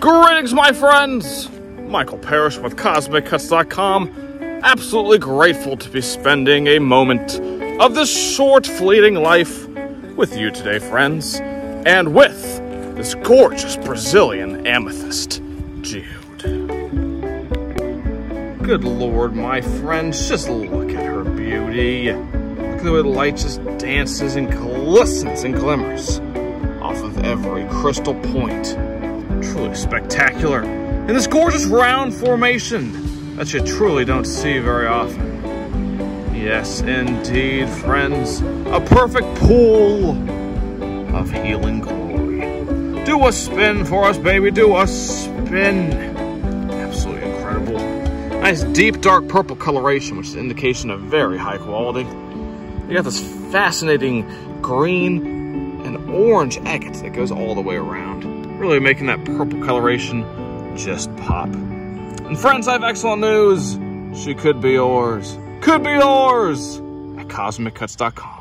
Greetings, my friends! Michael Parrish with CosmicCuts.com. Absolutely grateful to be spending a moment of this short, fleeting life with you today, friends, and with this gorgeous Brazilian amethyst, geode. Good lord, my friends, just look at her beauty. Look at the way the light just dances and glistens and glimmers off of every crystal point truly spectacular in this gorgeous round formation that you truly don't see very often. Yes, indeed, friends, a perfect pool of healing glory. Do a spin for us, baby, do a spin. Absolutely incredible. Nice deep dark purple coloration, which is an indication of very high quality. You got this fascinating green and orange agate that goes all the way around really making that purple coloration just pop. And friends, I have excellent news. She could be yours. Could be yours at CosmicCuts.com.